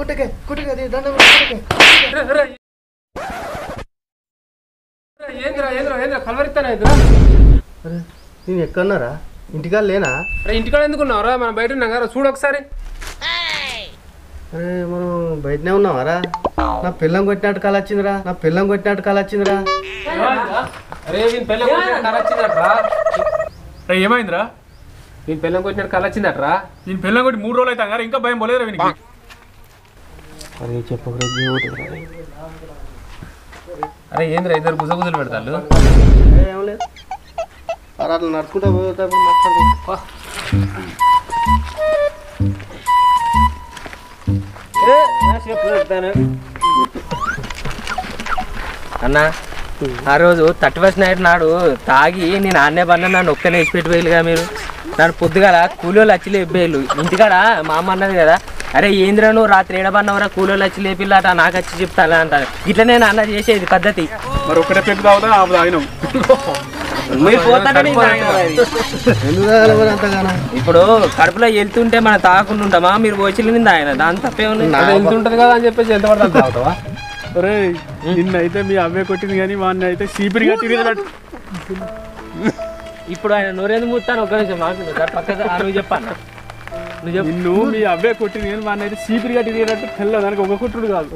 కుట్టకే కుట్టకే అది దండం ఏంద్రా ఏంద్రా ఏంద్రా కలవరిస్తానా ఏంద్రా అరే నేను ఎక్కడున్నారా? ఇంటికాడ లేనా? అరే ఇంటికాడ ఎందుకున్నావురా మనం బయట ఉన్నాం కదా చూడు ఒకసారి. అరే మనం బయటనే ఉన్నావారా నా పిల్లం కొట్టినట్టు కాలు వచ్చిందిరా నా పిల్లం కొట్టినట్టు కాలు వచ్చిందిరా. అరే వీని పెళ్ళం కొట్టినట్టు కళ వచ్చిందట్రా రే. ఏమైందిరా? వీని పెళ్ళం కొట్టినట్టు వచ్చిందట్రా నేను పెళ్ళం కొట్టి మూడు రోజులు అవుతాం కదా ఇంకా భయం పోలేదురా వీనికి. అరే చెప్పకరా అరే ఏంద్రా ఇద్దరు గుజగుజలు పెడతాళ్ళు? ఏం లేదు. అరే అట్లా నడుచుకుంటా పోతా అన్న ఆ రోజు థర్టీ ఫస్ట్ నైట్ నాడు తాగి నేను ఆన్నే పన్న నన్ను ఒక్కనే వేసి పెట్టిపోయిలుగా మీరు. నన్ను పొద్దుగాల కూలోళ్ళు వచ్చి లేపేళ్ళు ఇంటికాడ మా అమ్మ అన్నది కదా అరే ఏంద్రా నువ్వు రాత్రి ఏడబన్నవరా కూలోళ్ళు వచ్చి లేపిల్లట నాకు వచ్చి చెప్తాను ఇట్లా నేను అన్న చేసేది పద్ధతి. మరి ఒకటే పెద్ద ఇప్పుడు కడుపులో వెళ్తుంటే మనం తాగకుండా ఉంటామా? మీరు పోచిల్లు మీద ఆయన దాని ఎంత ఉంటుంది కదా అని చెప్పేసి ఎంత పడతా తాగుతావా? ఒరే నిన్నైతే మీ అవ్వే కొట్టింది కానీ వాడిని అయితే సీపిరిగా తిరిగినట్టు ఇప్పుడు ఆయన నూరేందు మూస్తాను ఒక్క నిమిషం మాకు పక్కన చెప్పాను నిన్ను మీ అవ్వే కొట్టింది కానీ వాడిని అయితే సీపిరిగా తిరిగినట్టు తెల్ల దానికి ఒక కుట్టుడు కాదు.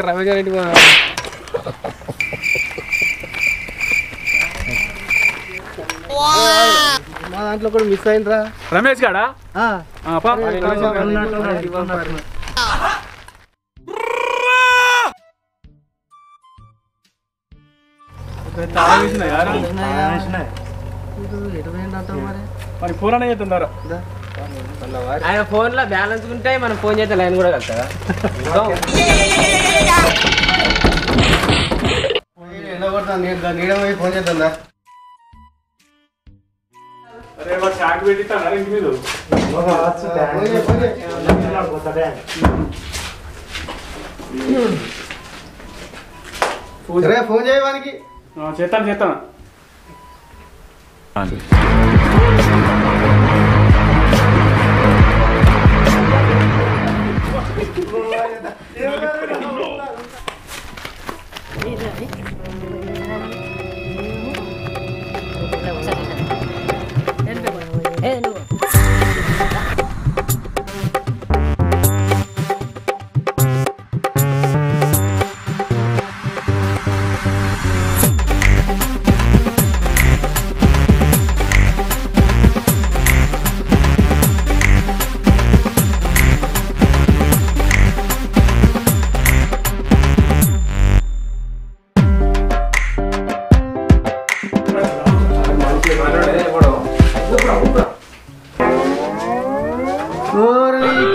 రమేష్ గారి ఇంటికి పోదాం. మా దాంట్లో కూడా మిస్ అయిందిరా. రమేష్ గాడా? ఆ, మరి ఫోన్ అనే చేస్తుందారా ఆయన ఫోన్లో బ్యాలెన్స్ ఉంటే మనం ఫోన్ చేస్తే లైన్ కూడా కలుగుతుందా? ఫోన్ చేద్దా అరే వాడు చాకు పెట్టిస్తాను ఇంటి మీద? రే ఫోన్ చేస్తాను చేస్తాను. Thank you.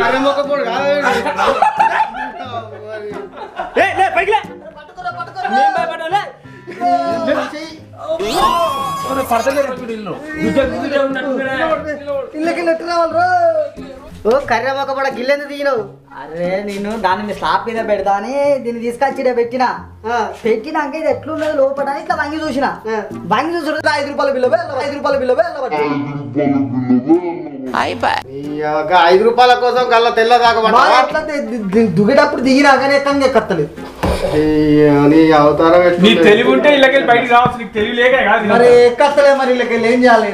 కర్రెమ్మొక్క పొడి కాదు ఇళ్ళకి నెట్టు రావాలరా ఓ కర్రెమ్మొక్క పొడ గిల్లెందుకు దిగినావు అరే నేను దాన్ని స్లాబ్ మీద పెడతా అని దీన్ని తీసుకొచ్చి పెట్టిన. ఆ, పెట్టినాక ఇది ఎట్లున్నది లోపల ఇట్లా వంగి చూసిన. వంగి చూసిన ఐదు రూపాయల బిల్లు ఐదు రూపాయల బిల్లు ఈ యొక్క ఐదు రూపాయల కోసం కళ్ళ తెల్ల తాగబడ్డా అట్లా ది- ది- ది- దిగేటప్పుడు దిగినా కానీ ఎక్కత్తలేదు. నీ అవతారం నీ ఎట్లుంది? తెలివి ఉంటే ఇళ్ళకి బయటికి రావచ్చు నీకు తెలివి లేక మరి ఎక్కత్తలే మరి వీళ్ళకి ఏం చేయాలి?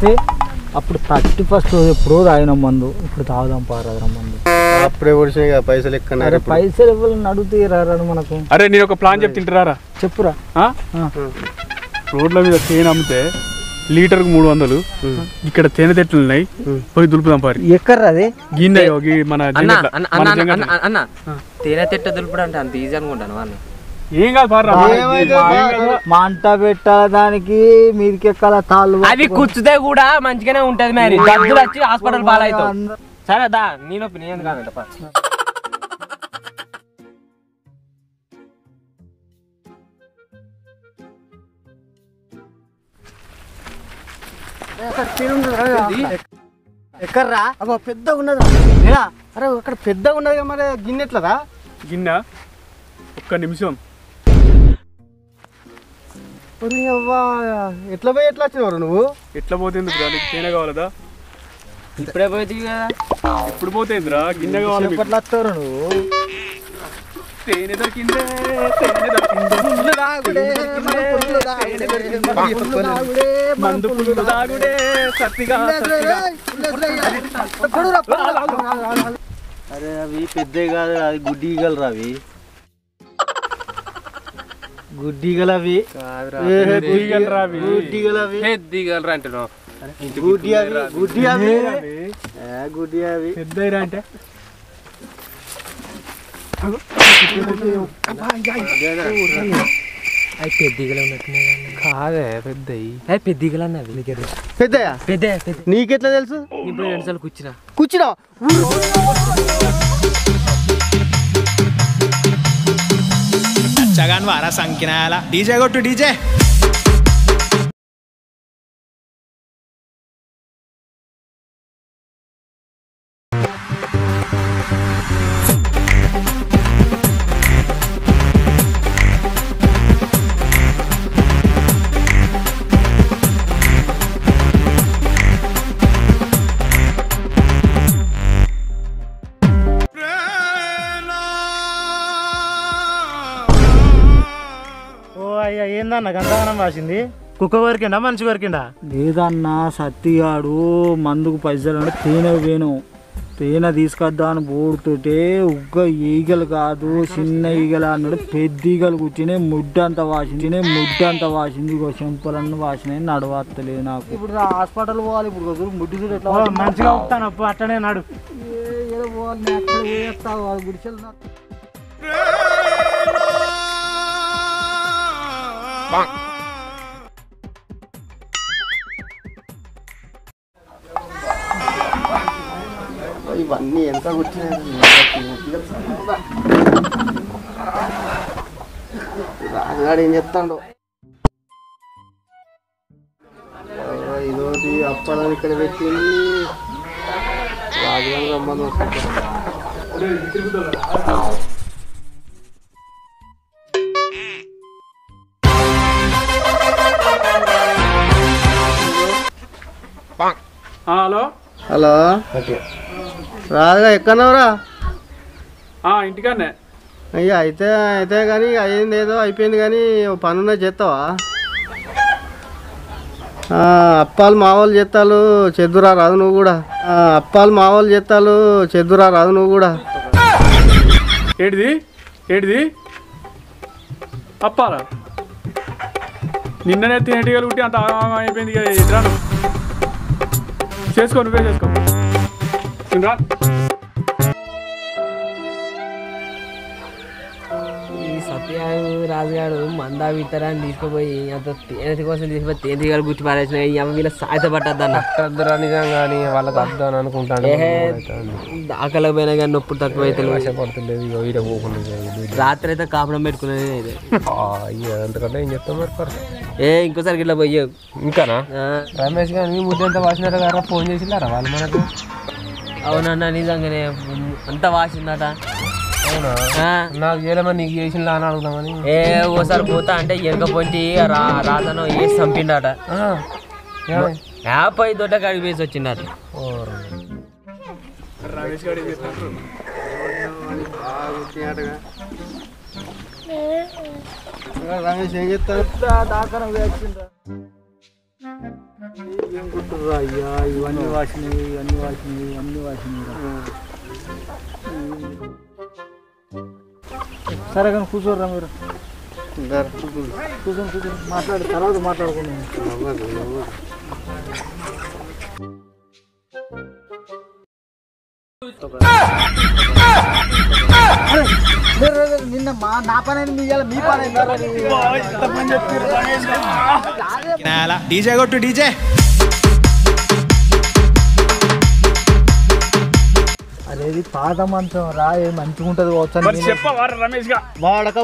సత్తి అప్పుడు థర్టీ ఫస్ట్ రోజు ఎప్పుడో తాగిన మందు. ఇప్పుడు తాగుదాం పారదరా మందు. అప్పుడే పొడిచినాయి పైసలు ఎక్కడ అరే పైసలు ఇవ్వాలని అడిగితే రారాడు మనకు? అరే నేను ఒక ప్లాన్ చెప్తుంటారా చెప్పురా. రోడ్ల మీద తేనె అమ్మితే లీటర్కు మూడు వందలు. ఇక్కడ తేనె తెట్లు ఉన్నాయి పోయి దులుపుదాం పారి. ఎక్కర్రా అది? గిన్నె మన అన్న తేనె తిట్ట దులుపుడు అంటే అంత ఈజీ అనుకుంటాను అన్న ఏం కాదు. మంట పెట్టాల దానికి మీదికి ఎక్కాల తాళ్ళు అవి కుచ్చితే కూడా మంచిగానే ఉంటది మరి. దగ్గర వచ్చి హాస్పిటల్ పాలవుతావు. సరే దా నీ నొప్పి నేను కాదంట పా. ఎక్కర్రా అగో పెద్దగా ఉన్నది. ఏరా అరే అక్కడ పెద్దగా ఉన్నది మరి గిన్నె ఎట్లదా? గిన్నె? ఒక్క నిమిషం. ఎట్లా పోయి ఎట్లా వచ్చినవారు నువ్వు? ఎట్లా పోతుంది నీకు తేనె కావాలదా? ఇప్పుడే పోతుంది కదా. ఎప్పుడు పోతుందిరా గిన్నె కావాలి. ఎప్పట్లో వస్తారు నువ్వు? తేనె దొరికిందే తేనె దొరికిందే మందు పుల్లు దాగుడే సత్తిగా సత్తిగా. అరే అవి పెద్దవి కాదు అది గుడ్డి ఈగలు అవి అవి అవి. గుడ్డి అవి దిగలరా గుడ్డి అవి గుడ్డి అవి ఏ, గుడ్డి అవి పెద్దయిరా అంటే. అవి ఉన్నట్టున్నాయి కాదే అన్నది నీకు పెద్ద పెద్ద. నీకెట్లా తెలుసు? ఇప్పుడు రెండు సార్లు కూర్చున్నా. కూర్చున్నా वारा सांग किनायला डीजे गो टू डीजे అయ్యా ఏందన్న గంతగానం రాసింది కుక్క కొరికిండా మనిషి కొరికిండా? లేదన్నా సత్తిగాడు మందుకు పైసలు అంటే తేనె వేను తేనె తీసుకొద్దామని బోడుతుంటే ఉగ్గ ఈగలు కాదు చిన్న ఈగలు అన్నాడు. పెద్ద ఈగలు కూర్చునే ముడ్డు అంత వాసింది ముడ్డు అంత వాసింది ఇగో చెంపలన్నీ వాసినాయి నడవత్తలేదు నాకు. ఇప్పుడు హాస్పిటల్ పోవాలి ఇప్పుడు ముడ్డు ఎట్లా మంచిగా ఉంటాను అప్పు అట్టనే నాడు. ఏదో పోవాలి ఇవన్నీ ఎంత కూర్చున్నాయి రాగాడు ఏం చెప్తాడు ఇదోటి అప్పాలని ఇక్కడ పెట్టింది రాజుగాని రమ్మని వస్తుంది హలో? హలో? రాదుగా ఎక్కడన్నావురా? ఆ, ఇంటికాడనే. అయ్యా అయితే అయితే కానీ అయింది ఏదో అయిపోయింది కానీ ఓ పని ఉన్నది చేస్తావా? ఆ, అప్పాలు మా వాళ్ళు చేస్తాలు చెద్దురా రాదు నువ్వు కూడా. ఆ, అప్పాలు మా వాళ్ళు చేస్తాలు చెద్దురా రాదు నువ్వు కూడా. ఏడిది ఏడిది అప్పారా నిన్ననే తినేటిగా కుట్టి అంత అయిపోయింది ఇక ఇద్దరాను చేసుకో నువ్వే చేసుకో. రా ఈ సత్యాడు రాజుగాడు మందా విత్తరాన్ని తీసుకుపోయి అంత తేనె కోసం తీసుకుపోయి తేనె తీగలు గుర్చి పారేసిన ఈ అమ్మ వీళ్ళ సాయత పట్టద్దన్న అద్దరా నిజంగా అని వాళ్ళకి అద్దు అని అనుకుంటాను ఏహే ఆకలి పోయినా కానీ నొప్పులు తక్కువ అయితే పడుతుంది ఇక ఈడ పోకుండా రాత్రి అయితే కాపడం పెట్టుకునేది ఇది. అంతకంటే ఏం చెప్తాం మరి పర్ ఏ ఇంకోసారి ఇట్లా పోయి ఇంకానా రమేష్ గారు నీ ముద్ద ఎంత వాసినారు కదా ఫోన్ చేసినారా వాళ్ళు మనకు అవునన్నా నిజంగానే అంత వాసిందట అవునా ఆ, నాకు చేయలేమని నీకు చేసిన అని అడుగుదామని. ఏ ఓసారి పోతా అంటే ఎనక పొంటి రా రాతను ఏ చంపిండట? యాపై దొడ్డ కాడికి వేసి వచ్చిండట. రమేష్ గారు ఏం రమేష్ అయ్యా ఇవన్నీ వాసినవి ఇవన్నీ వాసినవి ఇవన్నీ వాసినవి సరే కానీ కూర్చోర్రా మీరు కూర్చొని కూర్చొని మాట్లాడు తర్వాత మాట్లాడుకుందాం నిన్న మా నా పని మీ ఇయ్యాల మీ పని డీజే కొట్టు డీజే అదేది పాత మంచం రా ఏ మంచిగా ఉంటది కావచ్చు అని మరి నేను- చెప్పవా రమేష్గా వాడక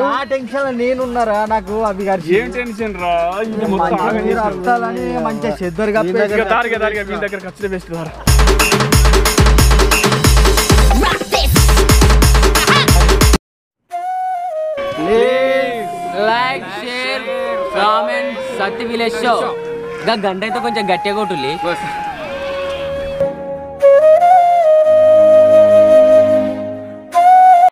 నా టెన్షన్ నేనున్నారా? నాకు అవి గారి ఏం టెన్షన్ రా? ఇది మొత్తం ఆగం మీరు చేసినావు. అర్థాలని మంచిగా చెద్దరుగా ఇక దారిగా దారిగా మీ దగ్గర ఖర్చులు బెస్ట్ ద్వారా. Like share comment Satti village show ఇంకా గంట అయితే కొంచెం గట్టిగా కొట్టుల్లి.